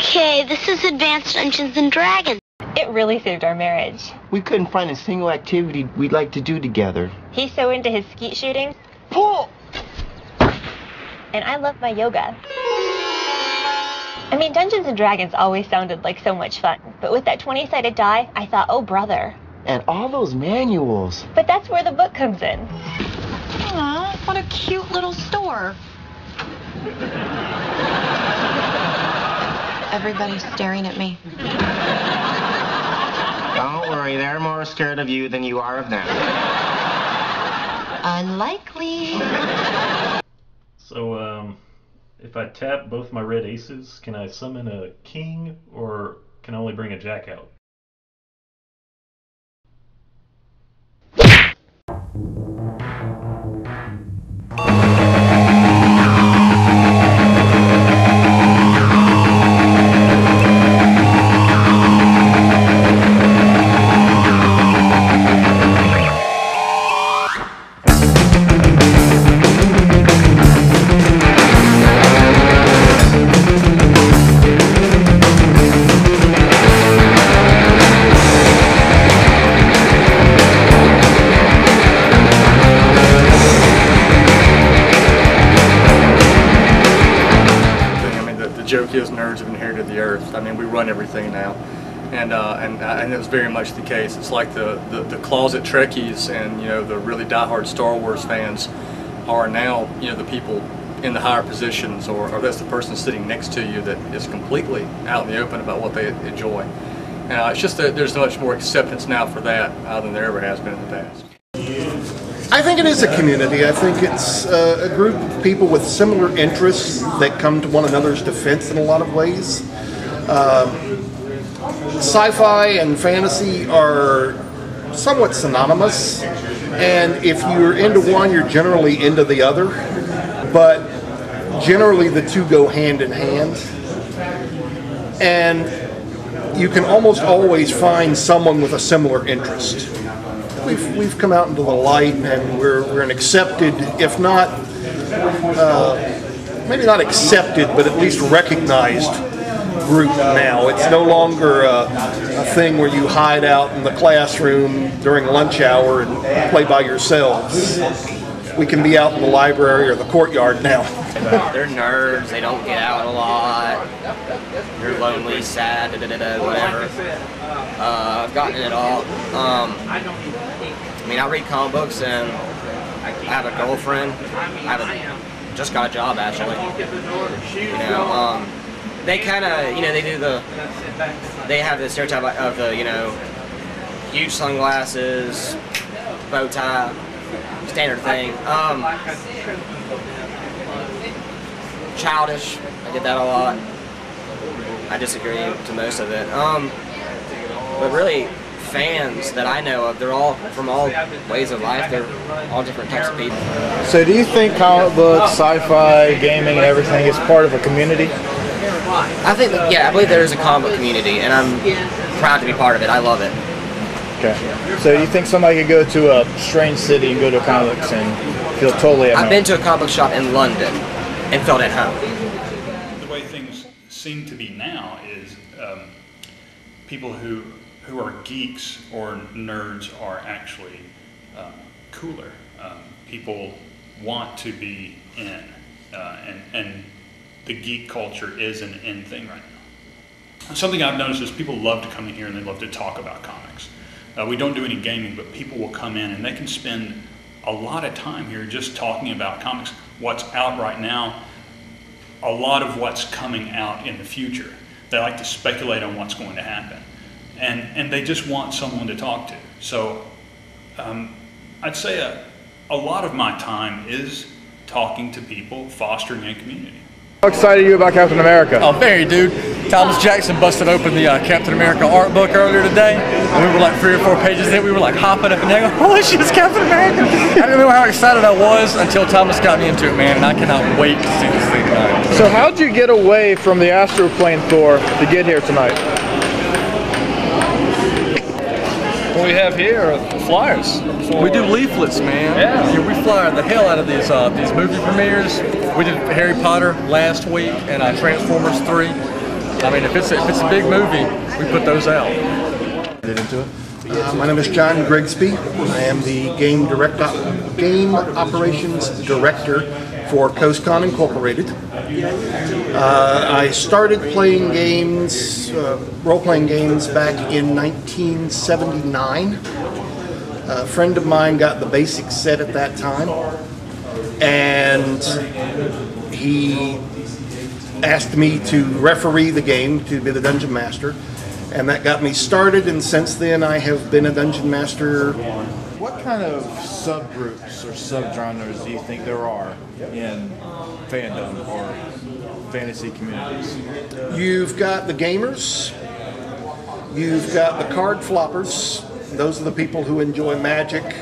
Okay, this is Advanced Dungeons and Dragons. It really saved our marriage. We couldn't find a single activity we'd like to do together. He's so into his skeet shooting, Pull! and I love my yoga. I mean, Dungeons and Dragons always sounded like so much fun, but with that 20 sided die, I thought, oh brother. And all those manuals. But that's where the book comes in. Aw, what a cute little store. Everybody's staring at me. Don't worry, they're more scared of you than you are of them. Unlikely. So, um, if I tap both my red aces, can I summon a king, or can I only bring a jack out? Nerds have inherited the earth. I mean, we run everything now. And, uh, and, uh, and it was very much the case. It's like the, the, the closet Trekkies and, you know, the really diehard Star Wars fans are now, you know, the people in the higher positions or, or that's the person sitting next to you that is completely out in the open about what they enjoy. Uh, it's just that there's much more acceptance now for that uh, than there ever has been in the past. I think it is a community. I think it's uh, a group of people with similar interests that come to one another's defense in a lot of ways. Um, sci-fi and fantasy are somewhat synonymous, and if you're into one, you're generally into the other. But generally, the two go hand in hand, and you can almost always find someone with a similar interest we've, we've come out into the light and we're, we're an accepted, if not, uh, maybe not accepted, but at least recognized group now. It's no longer a, a thing where you hide out in the classroom during lunch hour and play by yourselves. We can be out in the library or the courtyard now. They're nerds, they don't get out a lot. They're lonely, sad, da, da, da, whatever. Uh, I've gotten it all. Um, I mean, I read comic books and I have a girlfriend. I have a, just got a job actually. You know, um, they kind of, you know, they do the, they have the stereotype of the, you know, huge sunglasses, bow tie, standard thing. Um, childish. I get that a lot. I disagree to most of it. Um, but really, fans that I know of, they're all from all ways of life. They're all different types of people. So do you think comic books, sci-fi, gaming, and everything is part of a community? I think, yeah, I believe there is a comic book community, and I'm proud to be part of it. I love it. Okay. So do you think somebody could go to a strange city and go to comics and feel totally at I've home? been to a comic book shop in London and felt at home. The way things seem to be now is um, people who who are geeks or nerds are actually um, cooler. Um, people want to be in, uh, and and the geek culture is an in thing right now. Something I've noticed is people love to come in here and they love to talk about comics. Uh, we don't do any gaming, but people will come in and they can spend a lot of time here just talking about comics, what's out right now, a lot of what's coming out in the future. They like to speculate on what's going to happen. And, and they just want someone to talk to. So um, I'd say a, a lot of my time is talking to people, fostering a community. How excited are you about Captain America? Oh, very, dude. Thomas Jackson busted open the uh, Captain America art book earlier today. And we were like three or four pages in. We were like hopping up and down, going, holy shit, it's Captain America. I didn't know how excited I was until Thomas got me into it, man. And I cannot wait to see this thing tonight. So how'd you get away from the astral plane Thor to get here tonight? What we have here are flyers. we do leaflets, man. Yeah. we flyer the hell out of these uh, these movie premieres. We did Harry Potter last week and uh, Transformers 3. I mean, if it's a, if it's a big movie, we put those out. Get into it. Uh, my name is John Grigsby. I am the game direct op- game operations director for CoastCon Incorporated. Uh, I started playing games, uh, role-playing games, back in 1979. A friend of mine got the basic set at that time, and he asked me to referee the game to be the dungeon master, and that got me started. And since then, I have been a dungeon master. Kind of subgroups or subgenres do you think there are in fandom or fantasy communities? You've got the gamers. You've got the card floppers. Those are the people who enjoy Magic,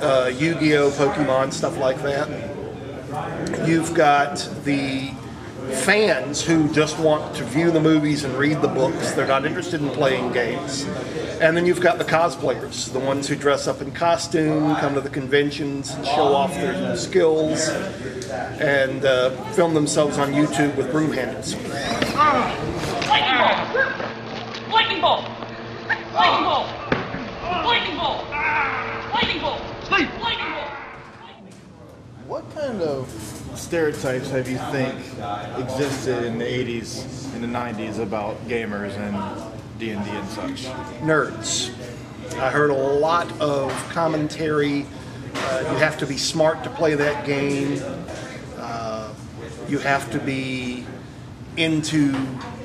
uh, Yu-Gi-Oh, Pokemon, stuff like that. You've got the fans who just want to view the movies and read the books. They're not interested in playing games. And then you've got the cosplayers, the ones who dress up in costume, come to the conventions and show off their skills, and uh, film themselves on YouTube with broom handles. Stereotypes have you think existed in the 80s and the 90s about gamers and D&D and such? nerds. I heard a lot of commentary. Uh, you have to be smart to play that game. Uh, you have to be into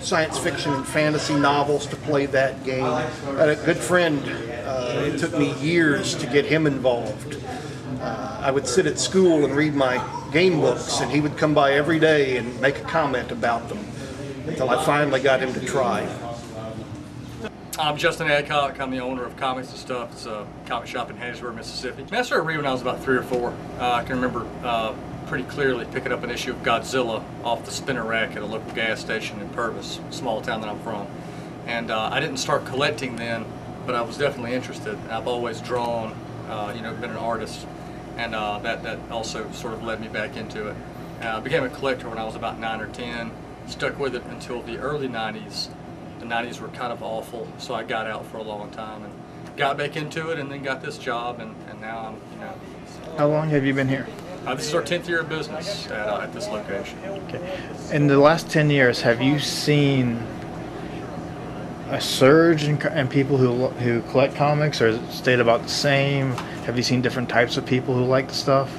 science fiction and fantasy novels to play that game. A good friend. Uh, it took me years to get him involved. Uh, I would sit at school and read my game books, and he would come by every day and make a comment about them until I finally got him to try. I'm Justin Adcock. I'm the owner of Comics and Stuff. It's a comic shop in Hattiesburg, Mississippi. I, started reading when I was about three or four. Uh, I can remember uh, pretty clearly picking up an issue of Godzilla off the spinner rack at a local gas station in Purvis, small town that I'm from. And uh, I didn't start collecting then, but I was definitely interested. I've always drawn, uh, you know, been an artist, and uh, that that also sort of led me back into it. Uh, I became a collector when I was about nine or ten. Stuck with it until the early '90s. The '90s were kind of awful, so I got out for a long time and got back into it, and then got this job, and, and now I'm, you know, How long have you been here? uh, this is our 10th year of business at, uh, at this location. Okay. In the last 10 years, have you seen a surge in, in people who who collect comics, or has it stayed about the same? Have you seen different types of people who like the stuff?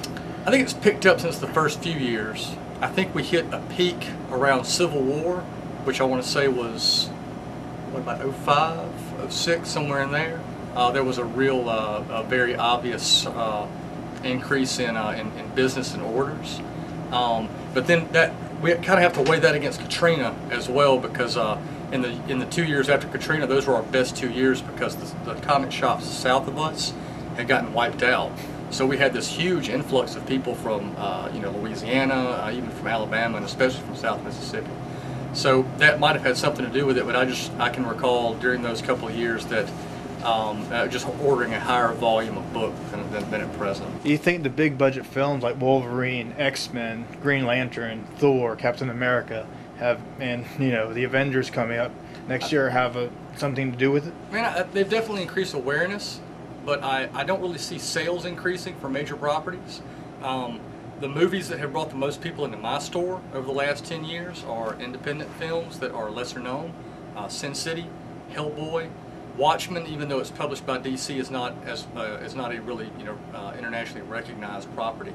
I think it's picked up since the first few years. I think we hit a peak around Civil War, which I want to say was, what about 05, 06, somewhere in there. Uh, there was a real, uh, a very obvious uh, increase in, uh, in, in business and orders. Um, but then that we kind of have to weigh that against Katrina as well because uh, in the in the two years after Katrina, those were our best two years because the, the comic shops south of us had gotten wiped out. So we had this huge influx of people from uh, you know Louisiana, uh, even from Alabama, and especially from South Mississippi. So that might have had something to do with it, but I just I can recall during those couple of years that um, uh, just ordering a higher volume of book than, than, than at present. You think the big budget films like Wolverine, X Men, Green Lantern, Thor, Captain America have, and you know the Avengers coming up next year have a, something to do with it? I mean, I, they've definitely increased awareness, but I, I don't really see sales increasing for major properties. Um, the movies that have brought the most people into my store over the last 10 years are independent films that are lesser known. Uh, Sin City, Hellboy, Watchmen, even though it's published by DC, is not as uh, is not a really you know uh, internationally recognized property.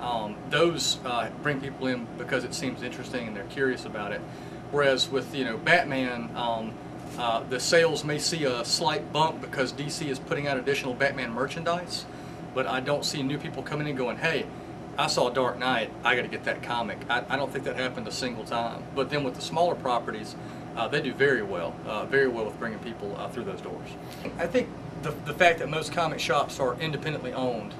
Um, those uh, bring people in because it seems interesting and they're curious about it. Whereas with you know Batman, um, uh, the sales may see a slight bump because DC is putting out additional Batman merchandise, but I don't see new people coming in going, hey, I saw Dark Knight, I got to get that comic. I, I don't think that happened a single time. But then with the smaller properties, uh, they do very well, uh, very well with bringing people uh, through those doors. I think the, the fact that most comic shops are independently owned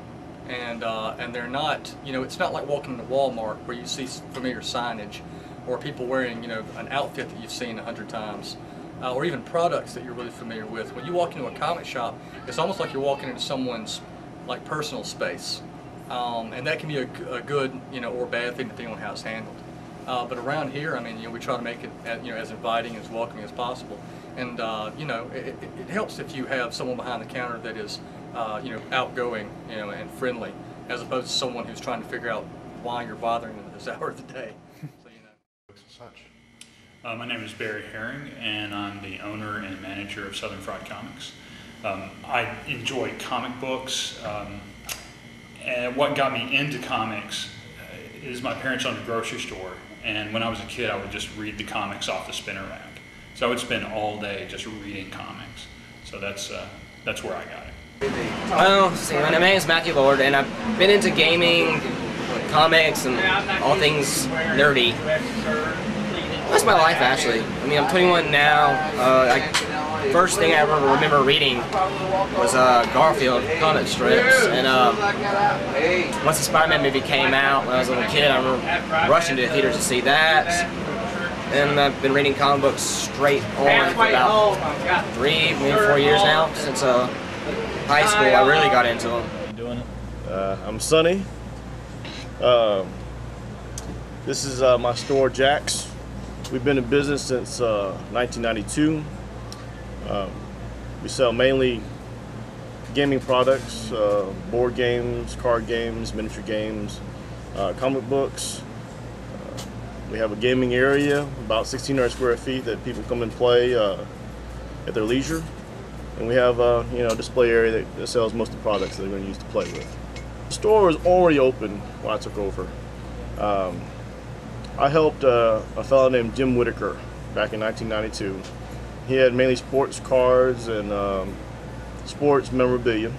and uh, and they're not, you know, it's not like walking into Walmart where you see familiar signage or people wearing, you know, an outfit that you've seen a hundred times. Uh, or even products that you're really familiar with. When you walk into a comic shop, it's almost like you're walking into someone's like personal space, um, and that can be a good, you know, or bad thing depending on how it's handled. Uh, but around here, I mean, you know, we try to make it, uh, you know, as inviting, as welcoming as possible. And uh, you know, it, it, it helps if you have someone behind the counter that is, uh, you know, outgoing, you know, and friendly, as opposed to someone who's trying to figure out why you're bothering them at this hour of the day. So you know. Such. Uh, my name is Barry Herring, and I'm the owner and manager of Southern Fried Comics. Um, I enjoy comic books. Um, and what got me into comics uh, is my parents owned a grocery store, and when I was a kid, I would just read the comics off the spinner rack. So I would spend all day just reading comics. So that's uh, that's where I got it. See, my name is Matthew Lord, and I've been into gaming, comics, and all things nerdy. My life, actually. I mean, I'm 21 now. Uh, I, first thing I ever remember reading was uh, Garfield comic strips, and uh, once the Spider-Man movie came out when I was a little kid, I remember rushing to the theaters to see that. And I've been reading comic books straight on for about three, maybe four years now, since uh, high school. I really got into them. Doing it. Uh, I'm Sonny. Uh, this is uh, my store, Jack's. We've been in business since uh, 1992. Um, we sell mainly gaming products, uh, board games, card games, miniature games, uh, comic books. Uh, we have a gaming area, about 1,600 square feet that people come and play uh, at their leisure. And we have a you know display area that, that sells most of the products that they're going to use to play with. The store was already open when I took over. Um, I helped uh, a fellow named Jim Whitaker back in 1992. He had mainly sports cards and um, sports memorabilia.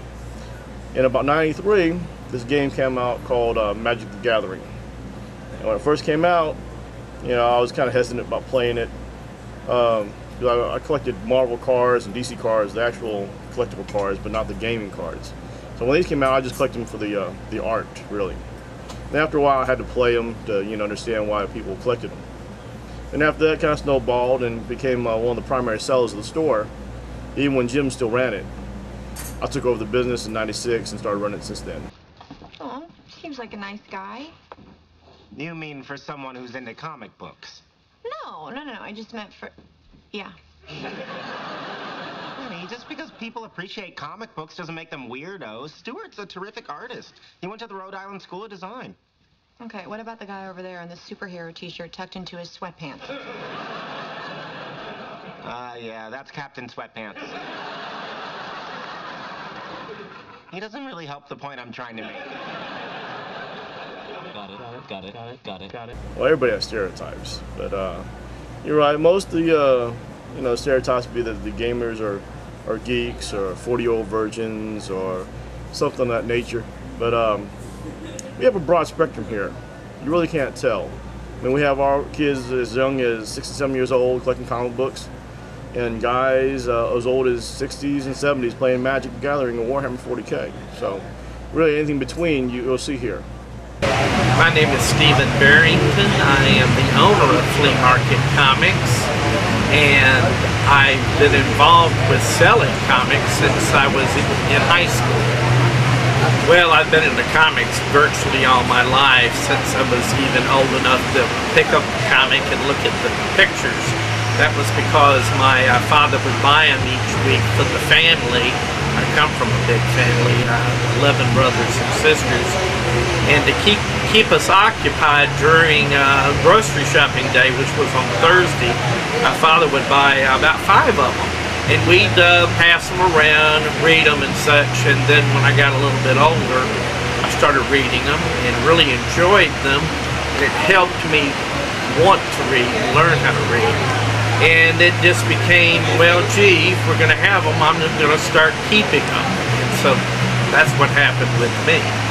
In about 93, this game came out called uh, Magic the Gathering. And when it first came out, you know, I was kind of hesitant about playing it. Um, I, I collected Marvel cards and DC cards, the actual collectible cards, but not the gaming cards. So when these came out, I just collected them for the uh, the art, really. And after a while, I had to play them to you know understand why people collected them. And after that, kind of snowballed and became uh, one of the primary sellers of the store, even when Jim still ran it. I took over the business in '96 and started running it since then. Oh, seems like a nice guy. You mean for someone who's into comic books? No, no, no. I just meant for. Yeah. Honey, just because people appreciate comic books doesn't make them weirdos. Stewart's a terrific artist. He went to the Rhode Island School of Design. Okay, what about the guy over there in the superhero t-shirt tucked into his sweatpants? Ah, uh, yeah, that's Captain Sweatpants. He doesn't really help the point I'm trying to make. Got it, got it, got it, got it, got it. Well, everybody has stereotypes, but uh, you're right. Most of the uh, you know stereotypes would be that the gamers are are geeks or 40-year-old virgins or something of that nature. But um, we have a broad spectrum here. You really can't tell. I mean, we have our kids as young as 67 years old collecting comic books, and guys uh, as old as 60s and 70s playing Magic the Gathering and Warhammer 40k. So, really, anything between you, you'll see here. My name is Stephen Barrington. I am the owner of Flea Market Comics, and I've been involved with selling comics since I was in high school. Well, I've been into comics virtually all my life since I was even old enough to pick up a comic and look at the pictures. That was because my uh, father would buy them each week for the family. I come from a big family, uh, 11 brothers and sisters. And to keep keep us occupied during uh, grocery shopping day, which was on Thursday, my father would buy about five of them. And we'd uh, pass them around, read them and such. And then when I got a little bit older, I started reading them and really enjoyed them. It helped me want to read and learn how to read. And it just became, well, gee, if we're going to have them, I'm going to start keeping them. And so that's what happened with me.